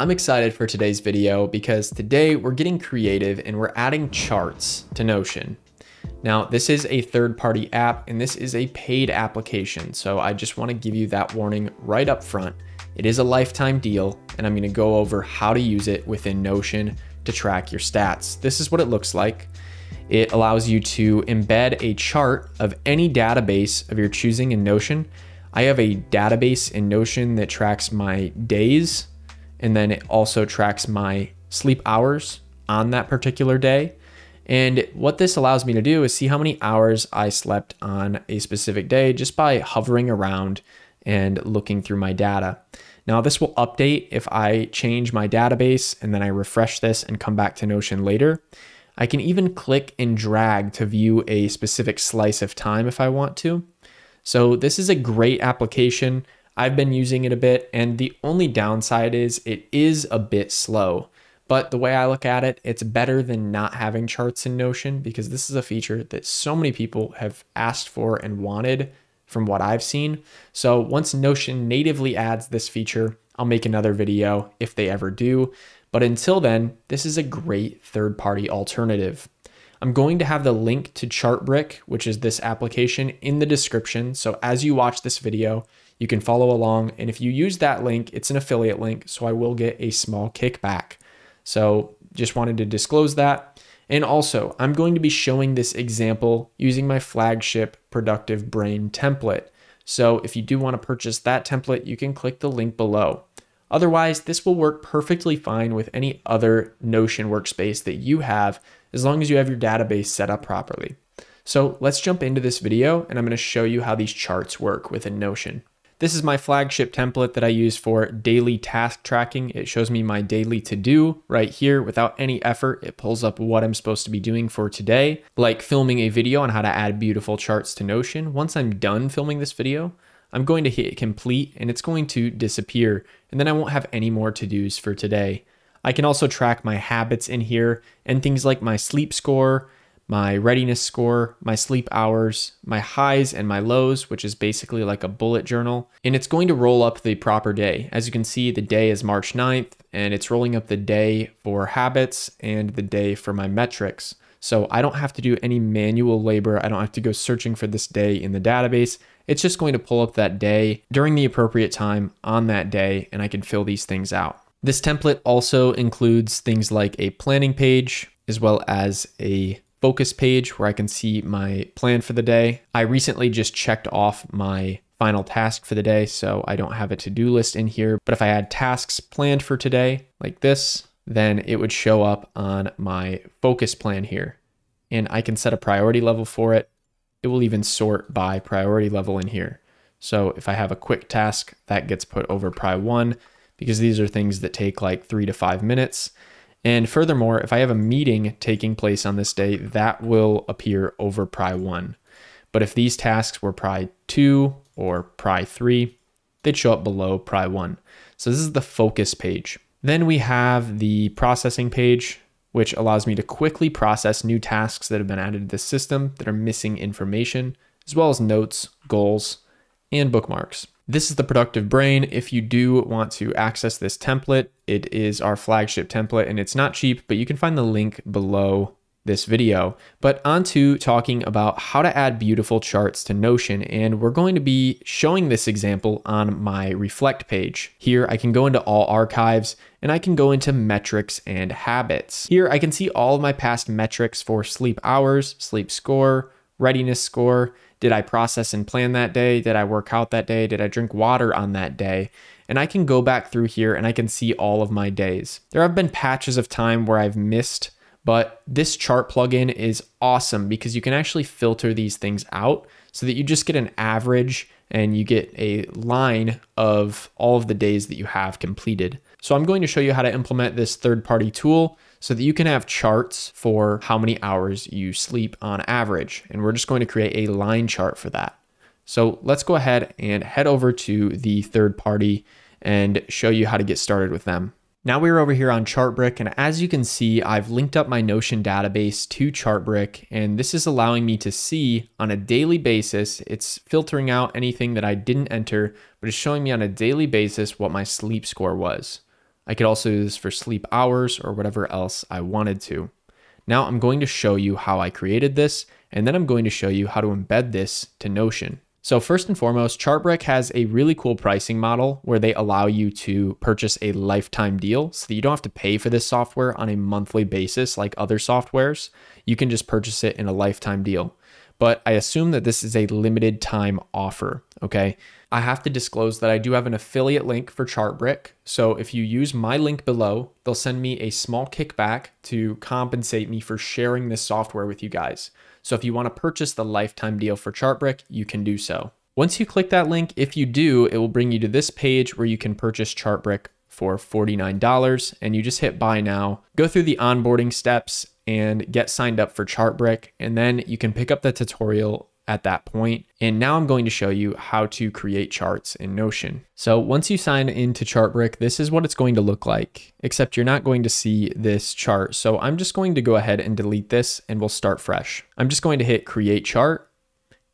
I'm excited for today's video because today we're getting creative and we're adding charts to Notion. Now, this is a third party app and this is a paid application. So I just wanna give you that warning right up front. It is a lifetime deal and I'm gonna go over how to use it within Notion to track your stats. This is what it looks like. It allows you to embed a chart of any database of your choosing in Notion. I have a database in Notion that tracks my days and then it also tracks my sleep hours on that particular day. And what this allows me to do is see how many hours I slept on a specific day just by hovering around and looking through my data. Now, this will update if I change my database and then I refresh this and come back to Notion later. I can even click and drag to view a specific slice of time if I want to. So, this is a great application. I've been using it a bit, and the only downside is it is a bit slow. But the way I look at it, it's better than not having charts in Notion because this is a feature that so many people have asked for and wanted from what I've seen. So once Notion natively adds this feature, I'll make another video if they ever do. But until then, this is a great third party alternative. I'm going to have the link to Chartbrick, which is this application, in the description. So as you watch this video, you can follow along. And if you use that link, it's an affiliate link. So I will get a small kickback. So just wanted to disclose that. And also, I'm going to be showing this example using my flagship Productive Brain template. So if you do want to purchase that template, you can click the link below. Otherwise, this will work perfectly fine with any other Notion workspace that you have, as long as you have your database set up properly. So let's jump into this video and I'm going to show you how these charts work within Notion. This is my flagship template that I use for daily task tracking. It shows me my daily to do right here without any effort. It pulls up what I'm supposed to be doing for today, like filming a video on how to add beautiful charts to Notion. Once I'm done filming this video, I'm going to hit complete and it's going to disappear. And then I won't have any more to dos for today. I can also track my habits in here and things like my sleep score, my readiness score, my sleep hours, my highs and my lows, which is basically like a bullet journal. And it's going to roll up the proper day. As you can see, the day is March 9th, and it's rolling up the day for habits and the day for my metrics. So I don't have to do any manual labor. I don't have to go searching for this day in the database. It's just going to pull up that day during the appropriate time on that day, and I can fill these things out. This template also includes things like a planning page, as well as a focus page where I can see my plan for the day. I recently just checked off my final task for the day, so I don't have a to do list in here. But if I had tasks planned for today, like this, then it would show up on my focus plan here. And I can set a priority level for it. It will even sort by priority level in here. So if I have a quick task, that gets put over pri one because these are things that take like three to five minutes. And furthermore, if I have a meeting taking place on this day, that will appear over Pri 1. But if these tasks were Pri 2 or Pri 3, they'd show up below Pri 1. So this is the focus page. Then we have the processing page, which allows me to quickly process new tasks that have been added to the system that are missing information, as well as notes, goals, and bookmarks. This is the productive brain. If you do want to access this template, it is our flagship template and it's not cheap, but you can find the link below this video. But on to talking about how to add beautiful charts to Notion. And we're going to be showing this example on my reflect page. Here I can go into all archives and I can go into metrics and habits. Here I can see all of my past metrics for sleep hours, sleep score, readiness score, did I process and plan that day? Did I work out that day? Did I drink water on that day? And I can go back through here and I can see all of my days. There have been patches of time where I've missed, but this chart plugin is awesome because you can actually filter these things out so that you just get an average and you get a line of all of the days that you have completed. So I'm going to show you how to implement this third party tool so that you can have charts for how many hours you sleep on average. And we're just going to create a line chart for that. So let's go ahead and head over to the third party and show you how to get started with them. Now we're over here on Chartbrick, and as you can see, I've linked up my Notion database to Chartbrick, and this is allowing me to see on a daily basis, it's filtering out anything that I didn't enter, but it's showing me on a daily basis what my sleep score was. I could also do this for sleep hours or whatever else I wanted to. Now I'm going to show you how I created this, and then I'm going to show you how to embed this to Notion. So first and foremost, Chartbrick has a really cool pricing model where they allow you to purchase a lifetime deal so that you don't have to pay for this software on a monthly basis like other softwares. You can just purchase it in a lifetime deal. But I assume that this is a limited time offer, okay? I have to disclose that I do have an affiliate link for Chartbrick. So if you use my link below, they'll send me a small kickback to compensate me for sharing this software with you guys. So if you want to purchase the lifetime deal for Chartbrick, you can do so. Once you click that link, if you do, it will bring you to this page where you can purchase Chartbrick for $49 and you just hit buy now. Go through the onboarding steps and get signed up for Chartbrick and then you can pick up the tutorial at that point. And now I'm going to show you how to create charts in Notion. So once you sign into Chartbrick, this is what it's going to look like, except you're not going to see this chart. So I'm just going to go ahead and delete this and we'll start fresh. I'm just going to hit create chart.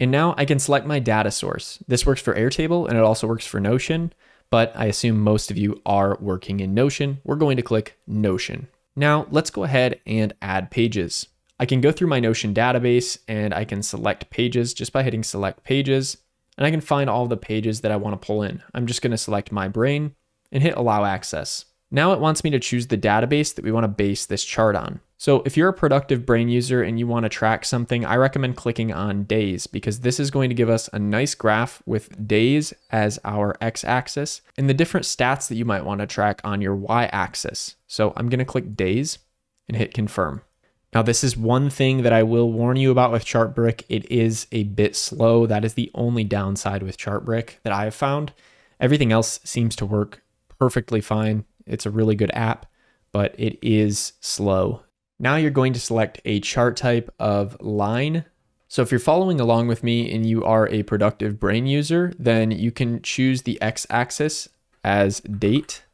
And now I can select my data source. This works for Airtable and it also works for Notion, but I assume most of you are working in Notion. We're going to click Notion. Now let's go ahead and add pages. I can go through my Notion database and I can select pages just by hitting select pages and I can find all the pages that I want to pull in. I'm just going to select my brain and hit allow access. Now it wants me to choose the database that we want to base this chart on. So if you're a productive brain user and you want to track something, I recommend clicking on days because this is going to give us a nice graph with days as our x-axis and the different stats that you might want to track on your y-axis. So I'm going to click days and hit confirm. Now, this is one thing that I will warn you about with Chartbrick. It is a bit slow. That is the only downside with Chartbrick that I have found. Everything else seems to work perfectly fine. It's a really good app, but it is slow. Now you're going to select a chart type of line. So if you're following along with me and you are a productive brain user, then you can choose the x-axis as date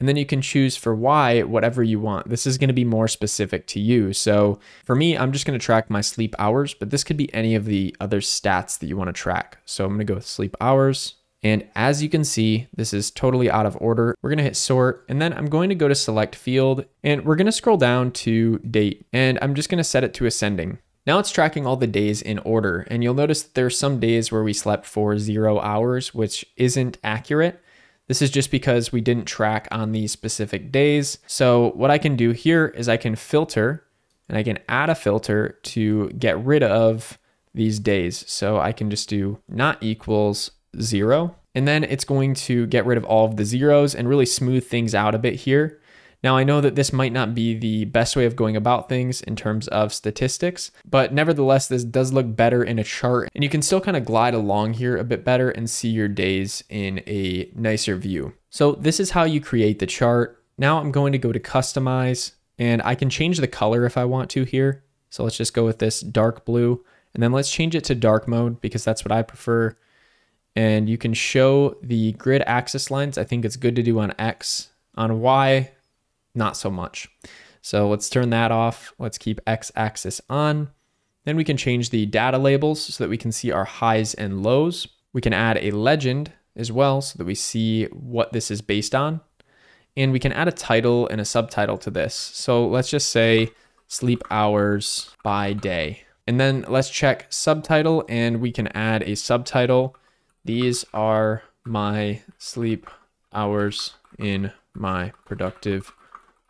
and then you can choose for Y whatever you want. This is going to be more specific to you. So for me, I'm just going to track my sleep hours, but this could be any of the other stats that you want to track. So I'm going to go with sleep hours. And as you can see, this is totally out of order. We're gonna hit sort, and then I'm going to go to select field, and we're gonna scroll down to date, and I'm just gonna set it to ascending. Now it's tracking all the days in order, and you'll notice that there are some days where we slept for zero hours, which isn't accurate. This is just because we didn't track on these specific days. So what I can do here is I can filter and I can add a filter to get rid of these days. So I can just do not equals zero. And then it's going to get rid of all of the zeros and really smooth things out a bit here. Now, I know that this might not be the best way of going about things in terms of statistics, but nevertheless, this does look better in a chart and you can still kind of glide along here a bit better and see your days in a nicer view. So this is how you create the chart. Now I'm going to go to customize and I can change the color if I want to here. So let's just go with this dark blue and then let's change it to dark mode because that's what I prefer. And you can show the grid axis lines. I think it's good to do on X. On Y, not so much. So let's turn that off. Let's keep X axis on. Then we can change the data labels so that we can see our highs and lows. We can add a legend as well so that we see what this is based on. And we can add a title and a subtitle to this. So let's just say sleep hours by day. And then let's check subtitle and we can add a subtitle. These are my sleep hours in my productive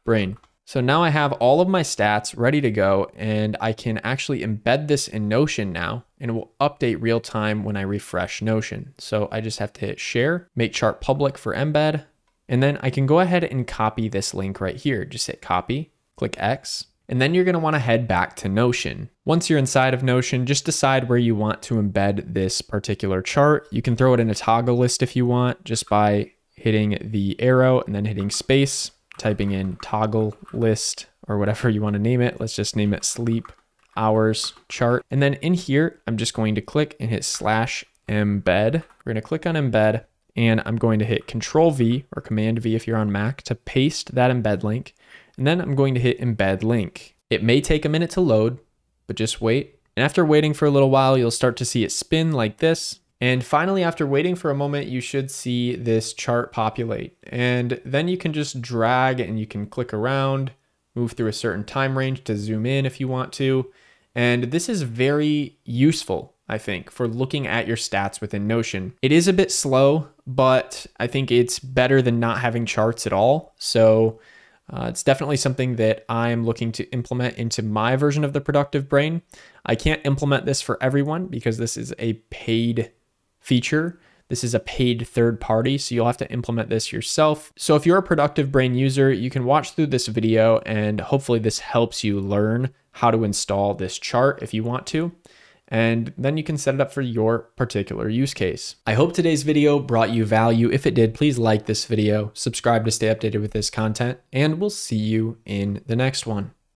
brain. So now I have all of my stats ready to go and I can actually embed this in Notion now and it will update real time when I refresh Notion. So I just have to hit share, make chart public for embed, and then I can go ahead and copy this link right here. Just hit copy, click X, and then you're gonna wanna head back to Notion. Once you're inside of Notion, just decide where you want to embed this particular chart. You can throw it in a toggle list if you want, just by hitting the arrow and then hitting space typing in toggle list or whatever you want to name it. Let's just name it sleep hours chart. And then in here, I'm just going to click and hit slash embed. We're going to click on embed and I'm going to hit control V or command V if you're on Mac to paste that embed link. And then I'm going to hit embed link. It may take a minute to load, but just wait. And after waiting for a little while, you'll start to see it spin like this. And finally, after waiting for a moment, you should see this chart populate. And then you can just drag and you can click around, move through a certain time range to zoom in if you want to. And this is very useful, I think, for looking at your stats within Notion. It is a bit slow, but I think it's better than not having charts at all. So uh, it's definitely something that I'm looking to implement into my version of the productive brain. I can't implement this for everyone because this is a paid feature. This is a paid third party, so you'll have to implement this yourself. So if you're a productive brain user, you can watch through this video and hopefully this helps you learn how to install this chart if you want to and then you can set it up for your particular use case. I hope today's video brought you value. If it did, please like this video, subscribe to stay updated with this content, and we'll see you in the next one.